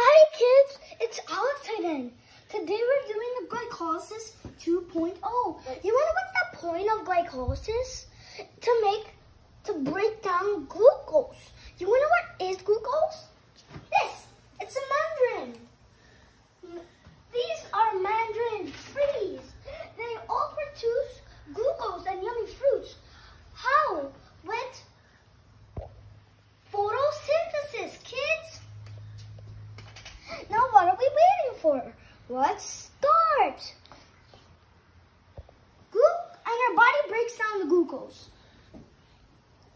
Hi kids, it's Alex again. Today we're doing the glycolysis 2.0. You know what's the point of glycolysis? To make, to break down glucose. You know what is glucose? This, it's a mandarin. These are mandarin trees. They all produce glucose and yummy fruits. How? With photosynthesis, kids. Now what are we waiting for? Let's start. Glu and our body breaks down the glucose.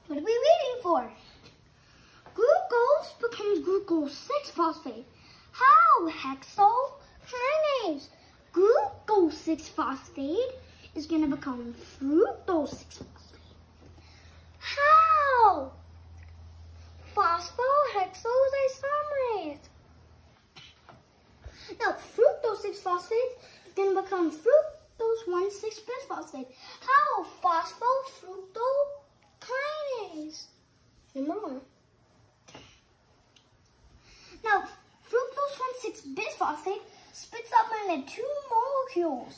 What are we waiting for? Glucose becomes glucose 6-phosphate. How? Hexokinase. Glucose 6-phosphate is going to become fructose 6-phosphate. How? Phosphohexosisomerase. Now, fructose 6-phosphate is going to become fructose 1,6-bisphosphate. How? Phosphofructokinase. One. Now, fructose 1,6-bisphosphate splits up into two molecules,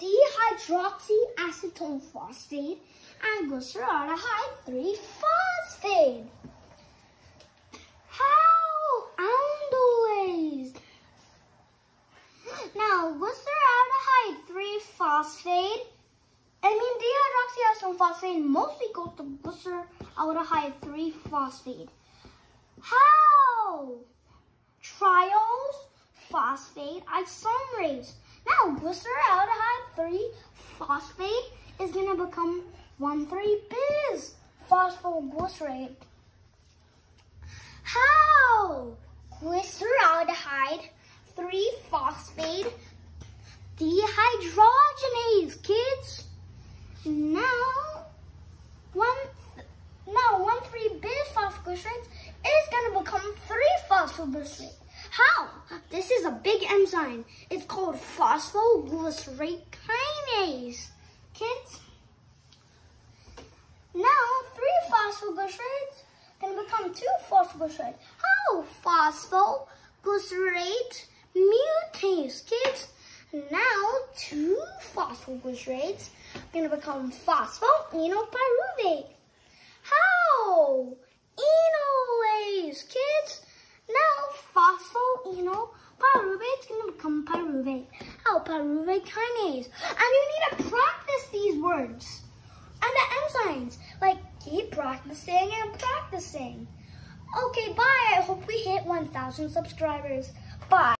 dihydroxyacetone phosphate and glyceraldehyde 3-phosphate. Now, glyceraldehyde 3-phosphate, I mean dihydroxyacetone phosphate mostly goes to glyceraldehyde 3-phosphate. How? Triose phosphate isomerase. Now, glyceraldehyde 3-phosphate is going to become 1,3-bis phosphoglycerate. How? Glyceraldehyde 3-phosphate dehydrogenase, kids. Now, one, now 1,3-bisphosphoglycerate is going to become 3-phosphoglycerate. How? This is a big enzyme. It's called phosphoglycerate kinase. Kids, now 3 phosphoglycerates can become 2 phosphoglycerate. How? Phosphoglycerate mutase, kids. Now, two phosphoglycerates are going to become phosphoenolpyruvate. How? Enolase, kids. Now, phosphoenolpyruvate is going to become pyruvate. How? Pyruvate kinase. And you need to practice these words. And the enzymes. Like, keep practicing and practicing. Okay, bye. I hope we hit 1,000 subscribers. Bye.